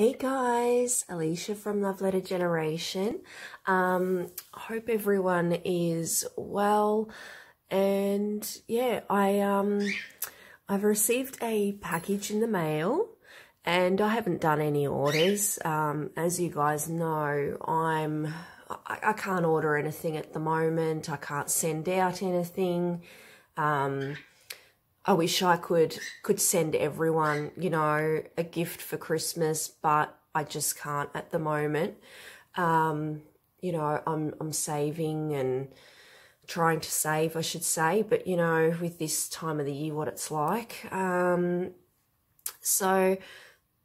Hey guys, Alicia from Love Letter Generation. Um, hope everyone is well. And yeah, I um, I've received a package in the mail, and I haven't done any orders. Um, as you guys know, I'm I, I can't order anything at the moment. I can't send out anything. Um, I wish I could could send everyone, you know, a gift for Christmas, but I just can't at the moment. Um, you know, I'm I'm saving and trying to save, I should say, but you know, with this time of the year, what it's like. Um, so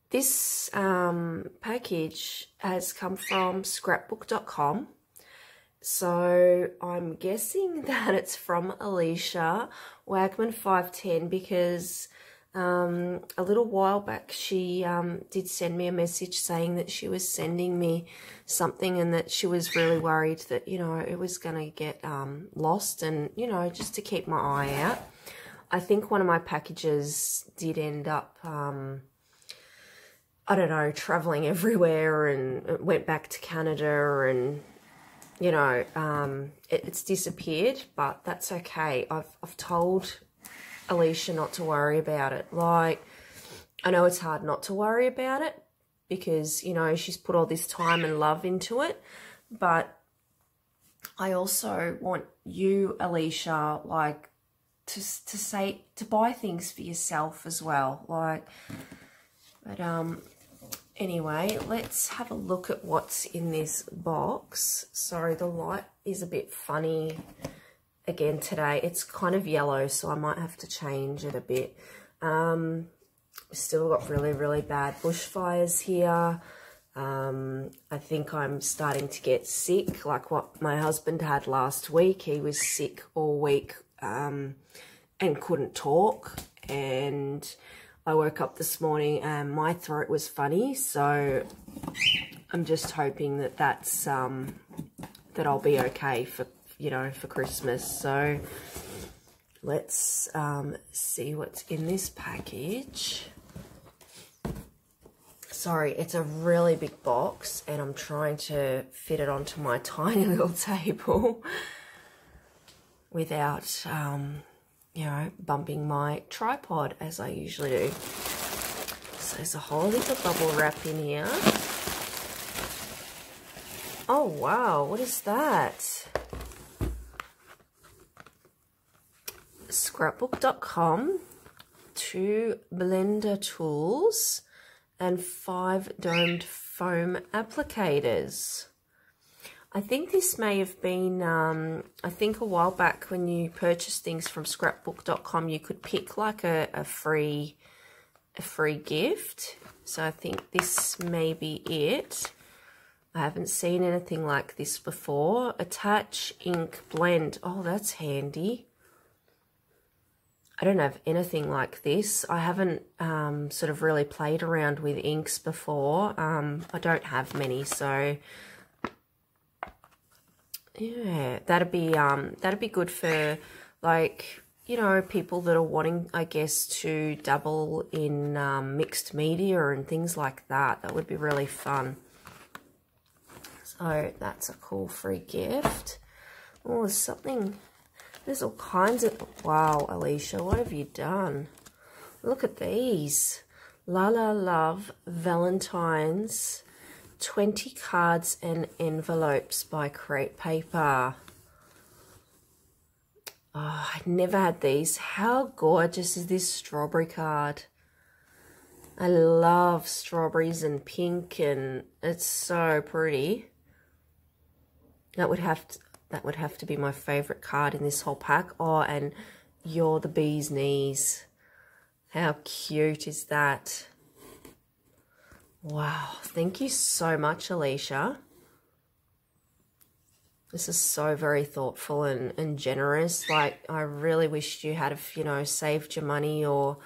this um, package has come from scrapbook.com. So I'm guessing that it's from Elisha Wagman 510 because um, a little while back she um, did send me a message saying that she was sending me something and that she was really worried that, you know, it was going to get um, lost and, you know, just to keep my eye out. I think one of my packages did end up, um, I don't know, traveling everywhere and went back to Canada and you know, um, it, it's disappeared, but that's okay. I've, I've told Elisha not to worry about it. Like, I know it's hard not to worry about it because, you know, she's put all this time and love into it, but I also want you, Elisha, like, to, to say, to buy things for yourself as well. Like, but, um, Anyway, let's have a look at what's in this box. Sorry, the light is a bit funny again today. It's kind of yellow, so I might have to change it a bit. Um, still got really, really bad bushfires here. Um, I think I'm starting to get sick, like what my husband had last week. He was sick all week um, and couldn't talk. And I woke up this morning and my throat was funny, so I'm just hoping that that's, um, that I'll be okay for, you know, for Christmas. So let's um, see what's in this package. Sorry, it's a really big box and I'm trying to fit it onto my tiny little table without um, you know, bumping my tripod as I usually do. So there's a whole heap of bubble wrap in here. Oh, wow. What is that? Scrapbook.com, two blender tools, and five domed foam applicators. I think this may have been, um, I think a while back when you purchase things from scrapbook.com, you could pick like a, a free a free gift. So I think this may be it. I haven't seen anything like this before. Attach ink blend. Oh, that's handy. I don't have anything like this. I haven't um, sort of really played around with inks before. Um, I don't have many, so yeah, that'd be um that'd be good for like you know people that are wanting, I guess, to dabble in um, mixed media and things like that. That would be really fun. So that's a cool free gift. Oh, there's something. There's all kinds of. Wow, Elisha, what have you done? Look at these. La La Love Valentine's 20 cards and envelopes by Crate Paper. Oh, I never had these. How gorgeous is this strawberry card? I love strawberries and pink and it's so pretty. That would have to, that would have to be my favorite card in this whole pack. Oh, and you're the bee's knees. How cute is that? Wow, thank you so much, Elisha. This is so very thoughtful and, and generous. Like, I really wished you had, you know, saved your money or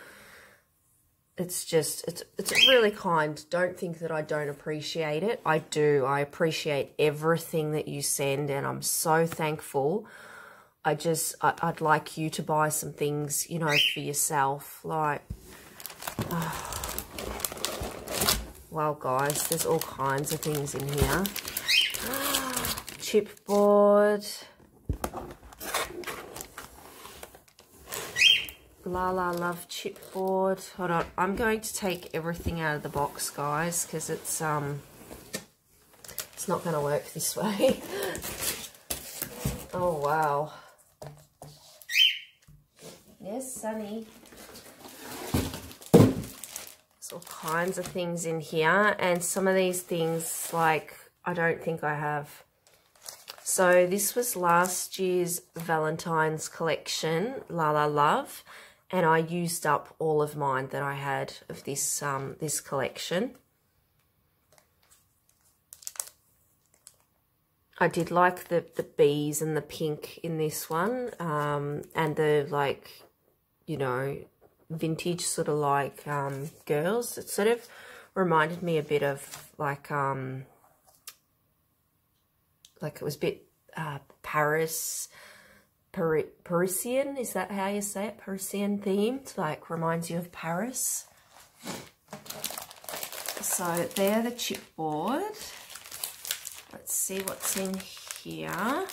it's just, it's, it's really kind. Don't think that I don't appreciate it. I do. I appreciate everything that you send and I'm so thankful. I just, I, would like you to buy some things, you know, for yourself. Like, oh well, guys, there's all kinds of things in here. Chipboard. La La Love chipboard. Hold on. I'm going to take everything out of the box, guys, because it's um it's not going to work this way. oh, wow. Yes, Sunny. All kinds of things in here. And some of these things, like, I don't think I have. So this was last year's Valentine's collection, La La Love and I used up all of mine that I had of this um, this collection. I did like the, the bees and the pink in this one um, and the like, you know, vintage sort of like um, girls. It sort of reminded me a bit of like, um, like it was a bit uh, Paris, Parisian, is that how you say it? Parisian themed, like reminds you of Paris. So they're the chipboard. Let's see what's in here.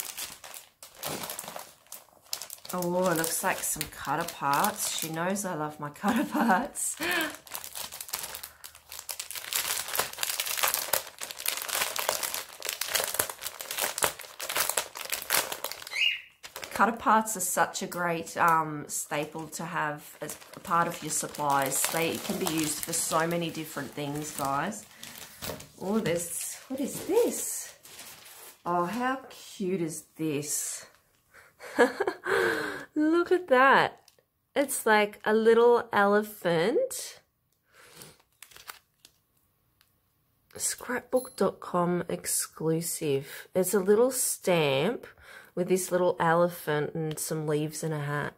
Oh, it looks like some cut aparts. She knows I love my cut aparts. cut aparts are such a great um, staple to have as a part of your supplies. They can be used for so many different things, guys. Oh, there's, what is this? Oh, how cute is this? Look at that. It's like a little elephant. Scrapbook.com exclusive. It's a little stamp with this little elephant and some leaves and a hat.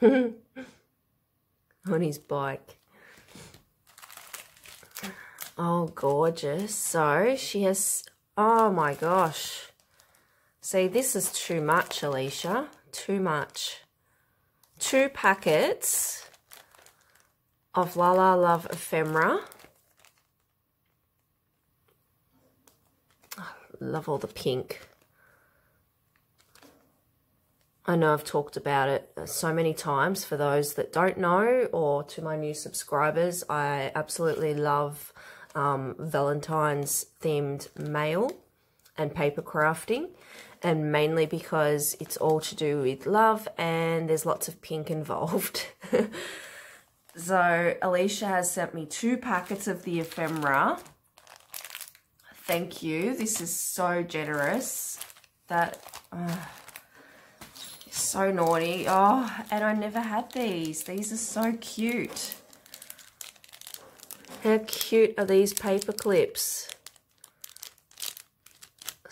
On his bike. Oh, gorgeous. So she has, oh my gosh. See, this is too much, Elisha. Too much. Two packets of La La Love ephemera. Love all the pink. I know I've talked about it so many times for those that don't know or to my new subscribers. I absolutely love um, Valentine's themed mail and paper crafting and mainly because it's all to do with love and there's lots of pink involved. so Elisha has sent me two packets of the ephemera Thank you. This is so generous. That uh, so naughty. Oh, and I never had these. These are so cute. How cute are these paper clips?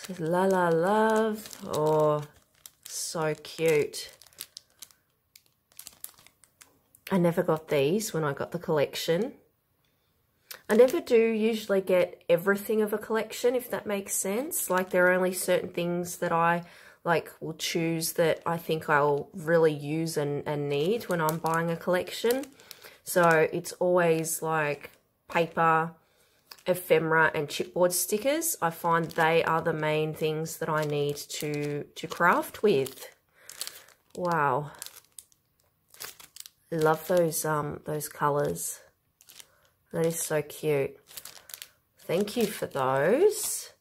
Says La La Love. Oh, so cute. I never got these when I got the collection. I never do usually get everything of a collection, if that makes sense. Like there are only certain things that I like will choose that I think I'll really use and, and need when I'm buying a collection. So it's always like paper, ephemera and chipboard stickers. I find they are the main things that I need to, to craft with. Wow. Love those um those colours. That is so cute. Thank you for those.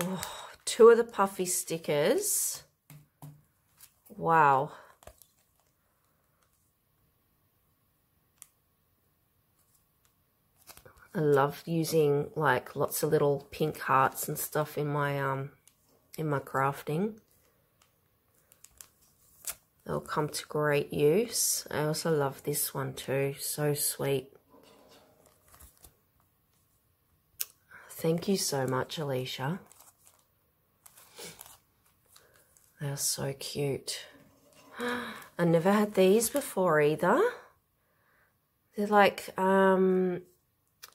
Oh, two of the puffy stickers. Wow. I love using like lots of little pink hearts and stuff in my um in my crafting. They'll come to great use. I also love this one too. So sweet. Thank you so much, Elisha. They're so cute. I never had these before either. They're like um,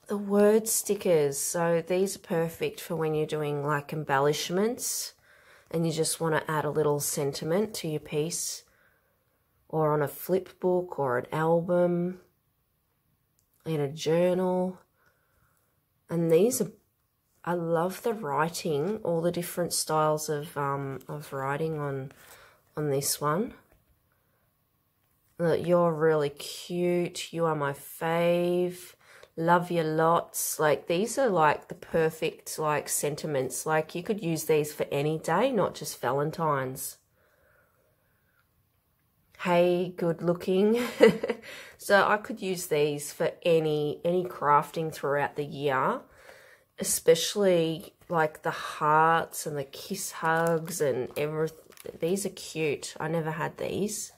the word stickers. So these are perfect for when you're doing like embellishments and you just want to add a little sentiment to your piece or on a flip book or an album. in a journal. And these are, I love the writing, all the different styles of um, of writing on on this one. Look, you're really cute. You are my fave. Love you lots. Like these are like the perfect like sentiments. Like you could use these for any day, not just Valentine's. Hey, good looking. so I could use these for any any crafting throughout the year, especially like the hearts and the kiss hugs and everything. These are cute. I never had these.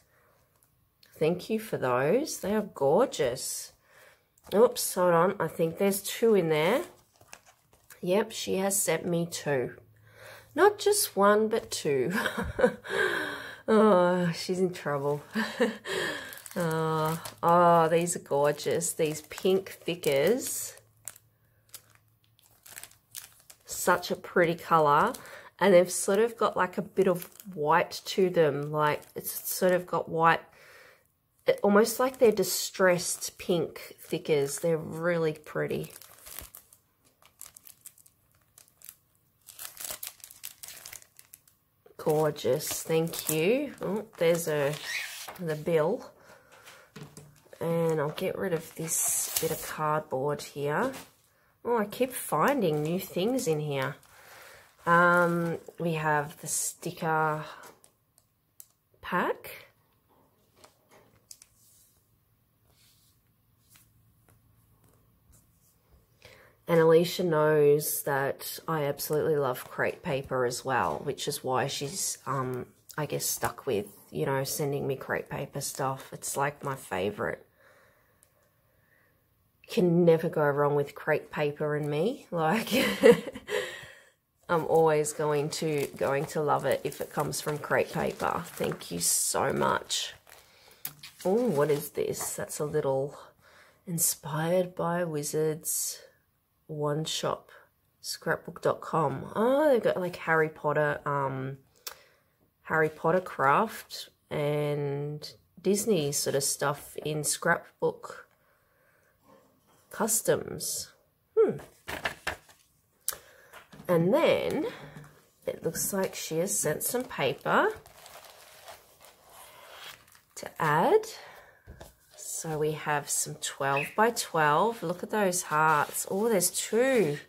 Thank you for those. They are gorgeous. Oops, hold on. I think there's two in there. Yep, she has sent me two. Not just one, but two. oh, she's in trouble. oh, oh, these are gorgeous. These pink thickers. Such a pretty colour. And they've sort of got like a bit of white to them. Like, it's sort of got white almost like they're distressed pink thickers. They're really pretty. Gorgeous, thank you. Oh, there's a the bill. And I'll get rid of this bit of cardboard here. Oh, I keep finding new things in here. Um, we have the sticker pack. And Elisha knows that I absolutely love Crate Paper as well, which is why she's, um, I guess, stuck with, you know, sending me Crate Paper stuff. It's like my favorite. Can never go wrong with Crate Paper and me. Like, I'm always going to going to love it if it comes from Crate Paper. Thank you so much. Oh, what is this? That's a little inspired by wizards one shop scrapbook.com oh they've got like harry potter um harry potter craft and disney sort of stuff in scrapbook customs. Hmm. And then it looks like she has sent some paper to add so we have some 12 by 12. Look at those hearts. Oh, there's two.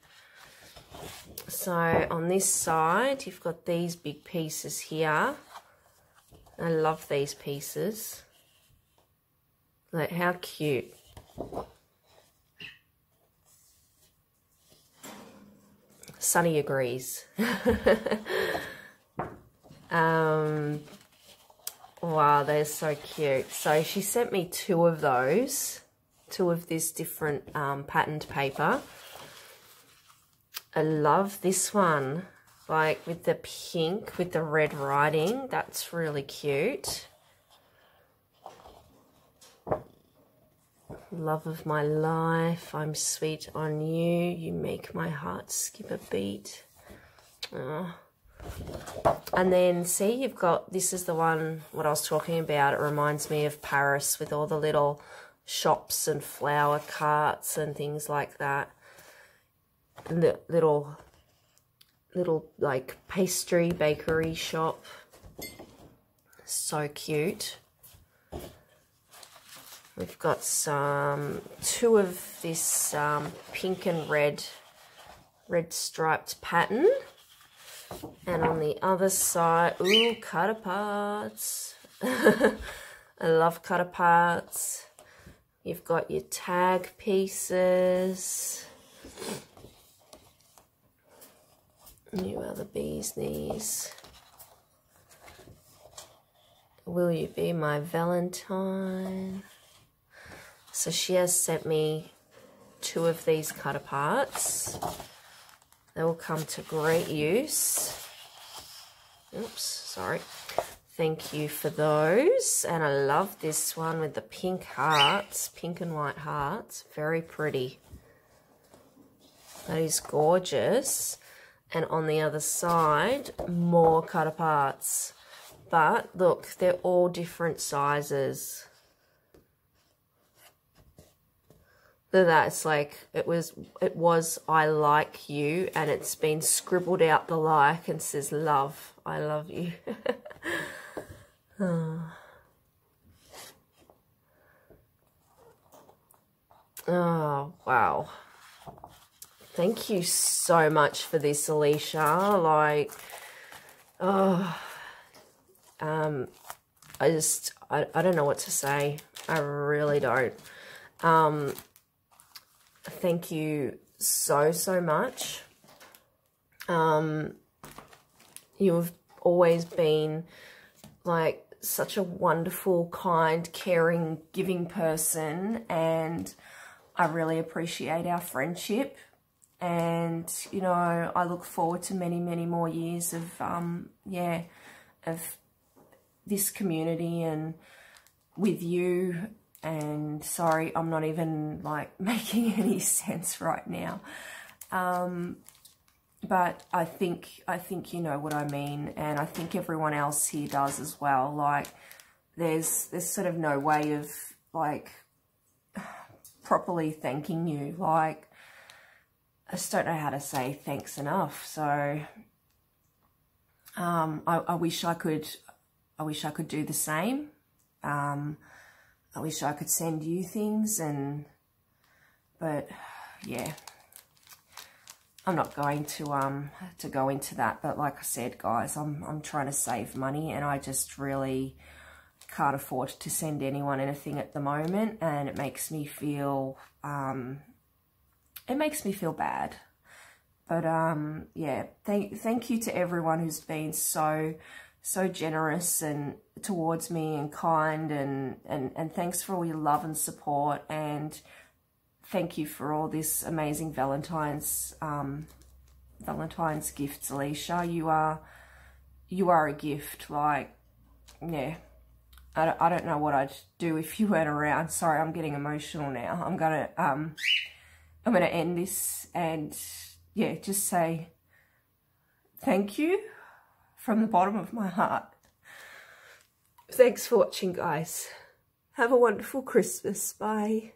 So on this side, you've got these big pieces here. I love these pieces. Like, how cute. Sunny agrees. um, Wow, they're so cute. So she sent me two of those, two of this different um, patterned paper. I love this one, like with the pink, with the red writing. That's really cute. Love of my life, I'm sweet on you. You make my heart skip a beat. Oh, and then see, you've got, this is the one, what I was talking about. It reminds me of Paris with all the little shops and flower carts and things like that. The little, little like pastry bakery shop. So cute. We've got some, two of this um, pink and red, red striped pattern. And on the other side, ooh, cut aparts. I love cut aparts. You've got your tag pieces. New other bees knees. Will you be my Valentine? So she has sent me two of these cut aparts. They will come to great use. Oops, sorry. Thank you for those. And I love this one with the pink hearts, pink and white hearts. Very pretty. That is gorgeous. And on the other side, more cut aparts. But look, they're all different sizes. That's like it was it was I like you and it's been scribbled out the like and says love I love you. Oh. oh wow. Thank you so much for this Elisha. Like oh. Um I just I, I don't know what to say. I really don't. Um thank you so, so much. Um, you've always been like such a wonderful, kind, caring, giving person and I really appreciate our friendship and you know I look forward to many many more years of um yeah of this community and with you and sorry, I'm not even like making any sense right now. Um, but I think, I think you know what I mean. And I think everyone else here does as well. Like there's, there's sort of no way of like properly thanking you. Like I just don't know how to say thanks enough. So, um, I, I wish I could, I wish I could do the same. Um, I wish I could send you things and, but yeah, I'm not going to, um, to go into that. But like I said, guys, I'm, I'm trying to save money and I just really can't afford to send anyone anything at the moment. And it makes me feel, um, it makes me feel bad. But, um, yeah, thank, thank you to everyone who's been so so generous and towards me and kind and, and, and thanks for all your love and support and thank you for all this amazing Valentine's um, Valentine's gifts, Elisha. You are you are a gift. Like, yeah, I don't, I don't know what I'd do if you weren't around. Sorry, I'm getting emotional now. I'm gonna um I'm gonna end this and yeah, just say thank you from the bottom of my heart. Thanks for watching, guys. Have a wonderful Christmas. Bye.